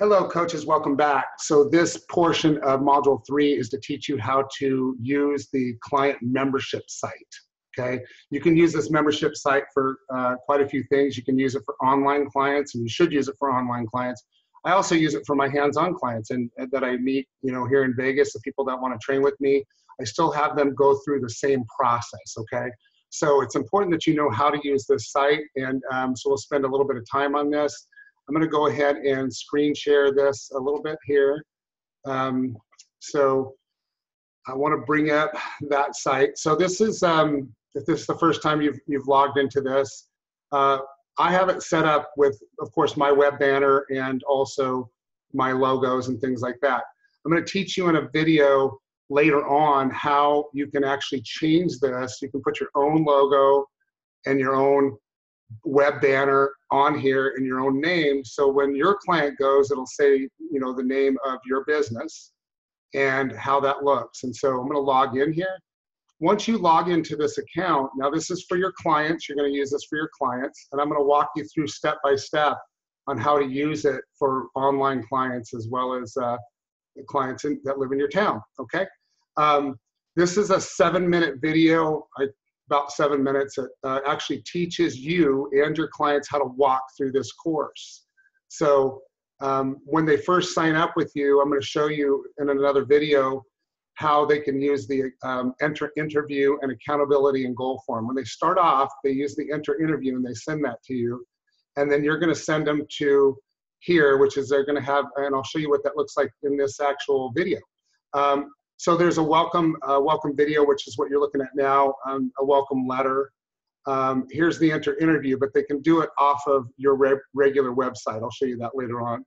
Hello, coaches. Welcome back. So this portion of Module 3 is to teach you how to use the client membership site. Okay, you can use this membership site for uh, quite a few things. You can use it for online clients, and you should use it for online clients. I also use it for my hands-on clients and, and that I meet, you know, here in Vegas. The people that want to train with me, I still have them go through the same process. Okay, so it's important that you know how to use this site, and um, so we'll spend a little bit of time on this. I'm going to go ahead and screen share this a little bit here. Um, so I want to bring up that site. So this is, um, if this is the first time you've, you've logged into this, uh, I have it set up with, of course, my web banner and also my logos and things like that. I'm going to teach you in a video later on how you can actually change this. You can put your own logo and your own web banner on here in your own name. So when your client goes, it'll say, you know, the name of your business and how that looks. And so I'm going to log in here. Once you log into this account, now this is for your clients. You're going to use this for your clients. And I'm going to walk you through step by step on how to use it for online clients as well as uh, clients in, that live in your town. Okay. Um, this is a seven minute video. I about seven minutes. that uh, actually teaches you and your clients how to walk through this course. So um, when they first sign up with you, I'm going to show you in another video how they can use the um, enter interview and accountability and goal form. When they start off, they use the enter interview and they send that to you. And then you're going to send them to here, which is they're going to have, and I'll show you what that looks like in this actual video. Um, so there's a welcome uh, welcome video, which is what you're looking at now, um, a welcome letter. Um, here's the enter interview, but they can do it off of your re regular website. I'll show you that later on.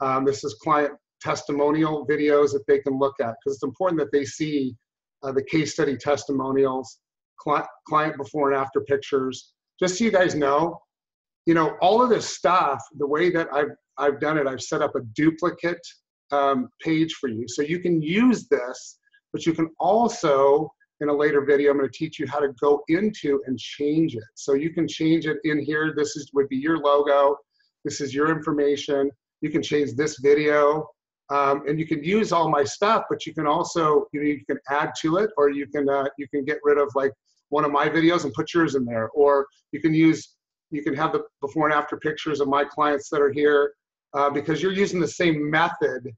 Um, this is client testimonial videos that they can look at because it's important that they see uh, the case study testimonials, cli client before and after pictures. Just so you guys know, you know, all of this stuff, the way that I've, I've done it, I've set up a duplicate um, page for you. So you can use this, but you can also, in a later video, I'm going to teach you how to go into and change it. So you can change it in here. This is would be your logo. This is your information. You can change this video. Um, and you can use all my stuff, but you can also, you know, you can add to it, or you can, uh, you can get rid of like one of my videos and put yours in there, or you can use, you can have the before and after pictures of my clients that are here, uh, because you're using the same method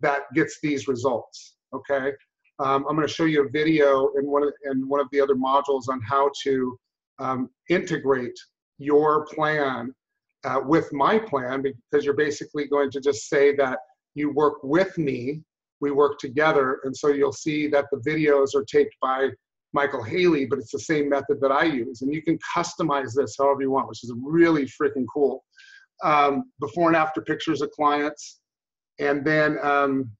that gets these results. Okay, um, I'm going to show you a video in one of in one of the other modules on how to um, integrate your plan uh, with my plan because you're basically going to just say that you work with me, we work together, and so you'll see that the videos are taped by Michael Healea, but it's the same method that I use, and you can customize this however you want, which is really freaking cool um, before and after pictures of clients. And then, um,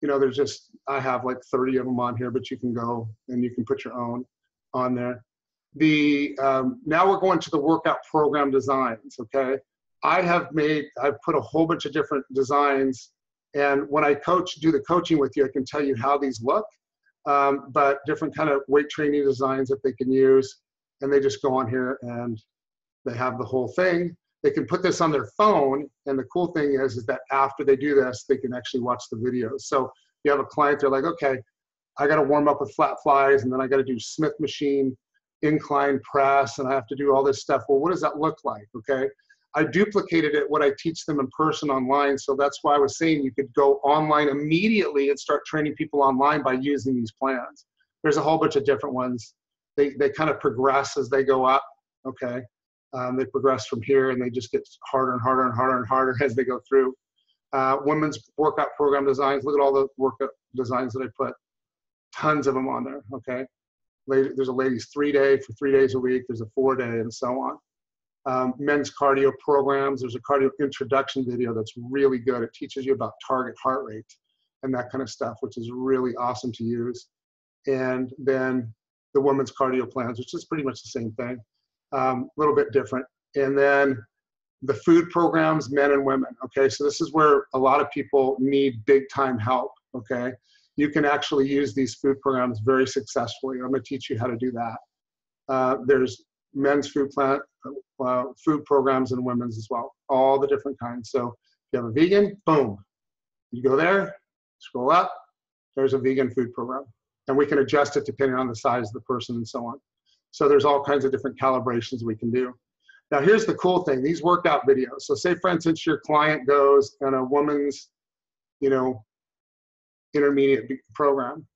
you know, there's just, I have like 30 of them on here, but you can go and you can put your own on there. The, um, now we're going to the workout program designs, okay? I have made, I've put a whole bunch of different designs and when I coach, do the coaching with you, I can tell you how these look, um, but different kind of weight training designs that they can use. And they just go on here and they have the whole thing they can put this on their phone and the cool thing is is that after they do this they can actually watch the videos. So you have a client they're like okay i got to warm up with flat flies and then i got to do smith machine incline press and i have to do all this stuff. Well what does that look like okay? I duplicated it what i teach them in person online so that's why i was saying you could go online immediately and start training people online by using these plans. There's a whole bunch of different ones. They, they kind of progress as they go up okay um, they progress from here and they just get harder and harder and harder and harder as they go through. Uh, women's workout program designs. Look at all the workout designs that I put. Tons of them on there. Okay. There's a ladies three day for three days a week. There's a four day and so on. Um, men's cardio programs. There's a cardio introduction video that's really good. It teaches you about target heart rate and that kind of stuff, which is really awesome to use. And then the women's cardio plans, which is pretty much the same thing a um, little bit different. And then the food programs, men and women. Okay, so this is where a lot of people need big time help. Okay, you can actually use these food programs very successfully. I'm going to teach you how to do that. Uh, there's men's food plant, uh, food programs and women's as well, all the different kinds. So if you have a vegan, boom. You go there, scroll up, there's a vegan food program. And we can adjust it depending on the size of the person and so on. So there's all kinds of different calibrations we can do. Now here's the cool thing, these workout videos. So say for instance, your client goes on a woman's, you know, intermediate program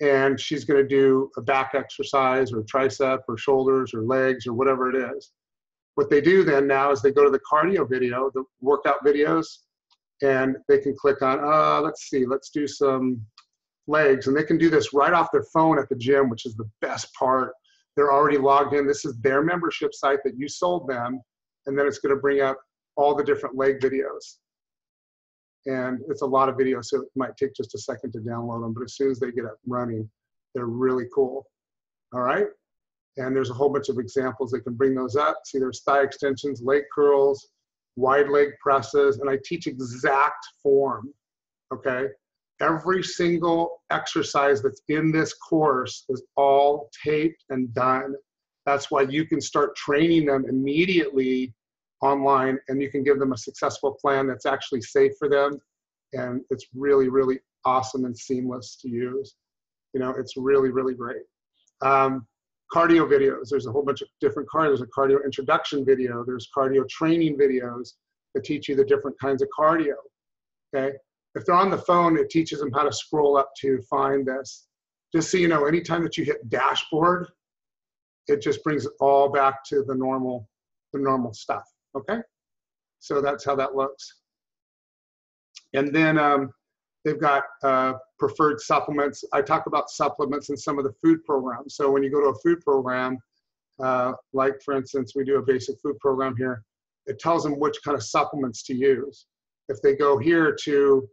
and she's going to do a back exercise or tricep or shoulders or legs or whatever it is. What they do then now is they go to the cardio video, the workout videos, and they can click on, uh, let's see, let's do some legs. And they can do this right off their phone at the gym, which is the best part. They're already logged in. This is their membership site that you sold them. And then it's going to bring up all the different leg videos and it's a lot of videos, so it might take just a second to download them, but as soon as they get up running, they're really cool. All right? And there's a whole bunch of examples. They can bring those up. See, there's thigh extensions, leg curls, wide leg presses, and I teach exact form, okay? Every single exercise that's in this course is all taped and done. That's why you can start training them immediately online and you can give them a successful plan that's actually safe for them. And it's really really awesome and seamless to use. You know it's really really great. Um, cardio videos. There's a whole bunch of different cardio there's a cardio introduction video. There's cardio training videos that teach you the different kinds of cardio. Okay if they're on the phone it teaches them how to scroll up to find this just so you know anytime that you hit dashboard it just brings it all back to the normal the normal stuff Okay, so that's how that looks. And then um, they've got uh, preferred supplements. I talk about supplements in some of the food programs. So when you go to a food program, uh, like for instance, we do a basic food program here, it tells them which kind of supplements to use. If they go here to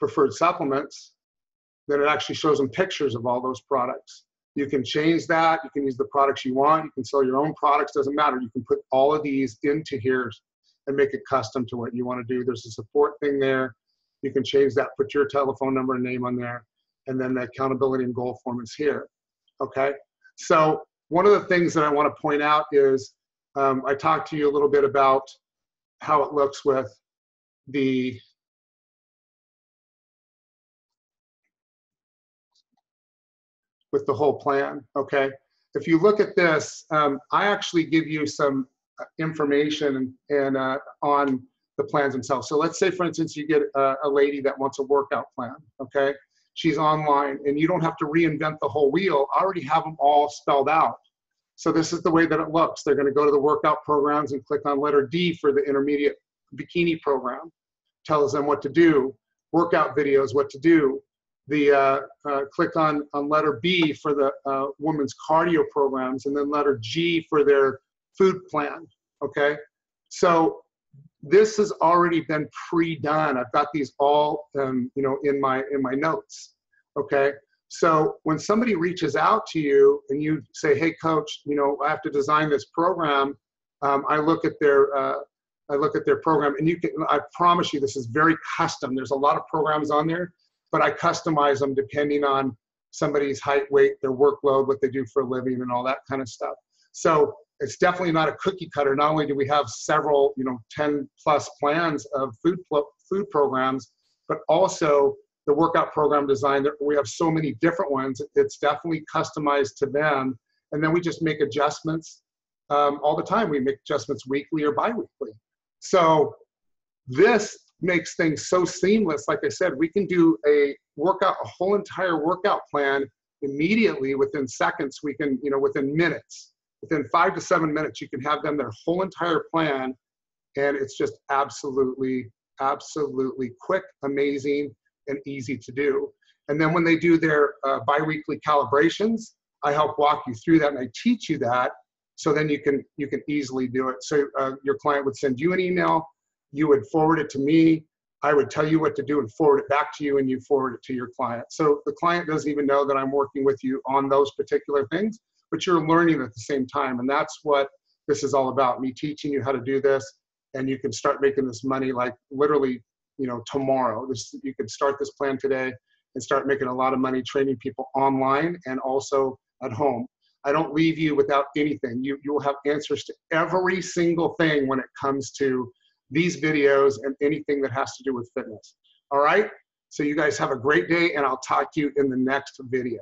preferred supplements, then it actually shows them pictures of all those products. You can change that. You can use the products you want. You can sell your own products. Doesn't matter. You can put all of these into here and make it custom to what you want to do. There's a support thing there. You can change that. Put your telephone number and name on there, and then the accountability and goal form is here. Okay. So one of the things that I want to point out is um, I talked to you a little bit about how it looks with the with the whole plan, okay? If you look at this, um, I actually give you some uh, information and uh, on the plans themselves. So let's say, for instance, you get a, a lady that wants a workout plan, okay? She's online and you don't have to reinvent the whole wheel. I already have them all spelled out. So this is the way that it looks. They're gonna go to the workout programs and click on letter D for the intermediate bikini program. Tells them what to do, workout videos, what to do, the uh, uh, click on, on letter B for the uh, cardio programs, and then letter G for their food plan. Okay, so this has already been pre-done. I've got these all, um, you know, in my in my notes. Okay, so when somebody reaches out to you and you say, "Hey, coach, you know, I have to design this program," um, I look at their uh, I look at their program, and you can. I promise you, this is very custom. There's a lot of programs on there but I customize them depending on somebody's height, weight, their workload, what they do for a living, and all that kind of stuff. So it's definitely not a cookie cutter. Not only do we have several, you know, 10 plus plans of food food programs, but also the workout program design. We have so many different ones. It's definitely customized to them, and then we just make adjustments um, all the time. We make adjustments weekly or biweekly. So this makes things so seamless. Like I said, we can do a workout, a whole entire workout plan immediately within seconds. We can, you know, within minutes, within five to seven minutes, you can have them their whole entire plan. And it's just absolutely, absolutely quick, amazing, and easy to do. And then when they do their uh, biweekly calibrations, I help walk you through that and I teach you that. So then you can you can easily do it. So uh, your client would send you an email you would forward it to me. I would tell you what to do and forward it back to you, and you forward it to your client. So the client doesn't even know that I'm working with you on those particular things, but you're learning at the same time. And that's what this is all about me teaching you how to do this. And you can start making this money like literally, you know, tomorrow. This, you can start this plan today and start making a lot of money training people online and also at home. I don't leave you without anything. You, you will have answers to every single thing when it comes to these videos and anything that has to do with fitness. All right? So you guys have a great day and I'll talk to you in the next video.